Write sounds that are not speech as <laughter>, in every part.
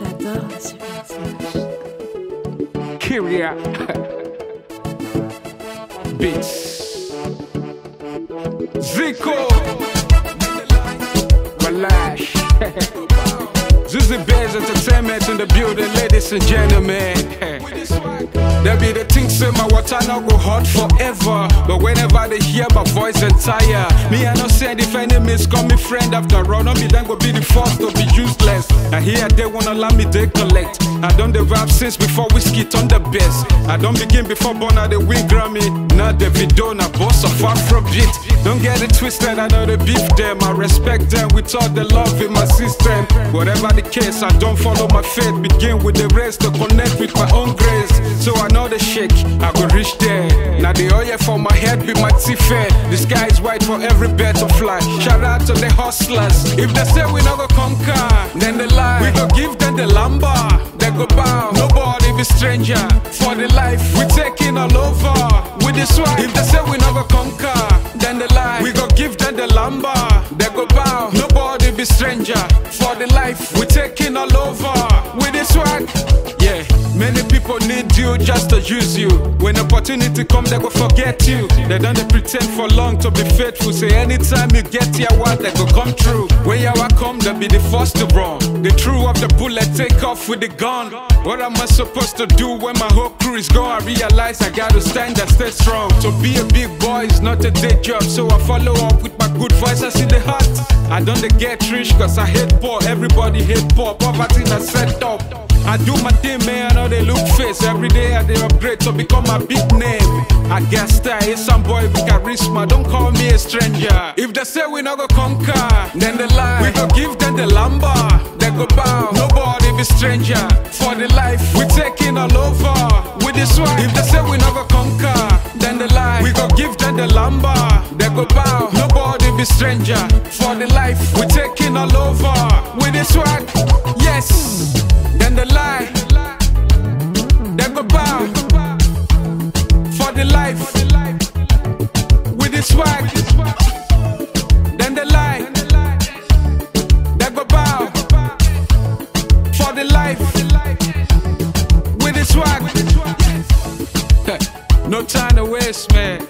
Super. Kiirya Beats Zykko Zz-Baze Entertainment in the building, ladies and gentlemen. <laughs> There be the things say my water not go hot forever. But whenever they hear my voice and tire, me I no send if enemies call me friend after all. No me then go be the first to be useless. And here they wanna let me they collect. I done the rap since before Wizkid turn the best. I don't begin before Burna the win Grammy. Now Davido na boss of Afro beat. Don't get it twisted, I know the beef them. I respect them with all the love in my system. Whatever the case, I don't follow my faith. Begin with the rest to connect with my own grace. So I know the shake, I go reach there. Now the oil for my head be my teeth fair. The sky is white for every bird to fly. Shout out to the hustlers. If they say we not go conquer, then they lie. We go give them the lamba, they go bow. Nobody be stranger for the life we taking all over. With the swag, if they say we not go conquer, then they lie. We go give them the lamba, they go bow. Nobody be stranger for the life we taking all over. With the swag, people need you just to use you. When opportunity come, they go forget you. They don't dey pretend for long to be faithful. Say anytime you get your word, they go come true. When your come, they be the first to run. The true of the bullet take off with the gun. What am I supposed to do when my whole crew is gone? I realize I gotta stand and stay strong. To be a big boy is not a day job, so I follow up with my good voice. I see the heart. I don't get rich cause I hate poor. Everybody hate poor. Poverty na set up. I do my thing, man. I know they look face. Every day I they upgrade to become a big name. I guess that is some boy with charisma. Don't call me a stranger. If they say we not go conquer, then they lie. We go give them the lamba. They go bow. Nobody be stranger for the life we taking all over. With this one, If they say we not go conquer. We go give them the lamba, They go bow. Nobody be stranger for the life we taking all over. With this swag. Yes. Then the lie. They go bow for the life with the swag. Then they lie. They go bow for the life no time to waste, man.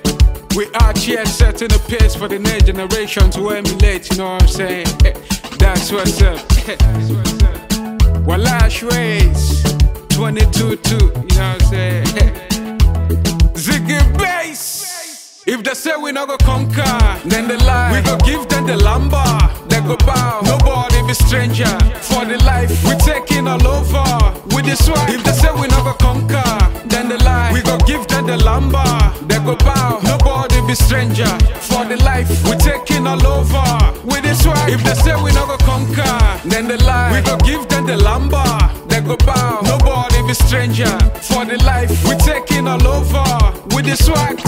We out here setting the pace for the next generation to emulate. You know what I'm saying? <laughs> That's what's up. <laughs> Wallash Ways 22 2, you know what I'm saying? <laughs> Ziggy Bass. If they say we not go conquer, then they lie. We go give them the lamba. they go bow. Nobody be stranger for the life we taking all over with this one. If they say we not go conquer, give them the lamba, they go bow. Nobody be stranger for the life we taking all over with the swag. If they say we not go conquer, then they lie. We go give them the lamba, they go bow. Nobody be stranger for the life we taking all over with the swag.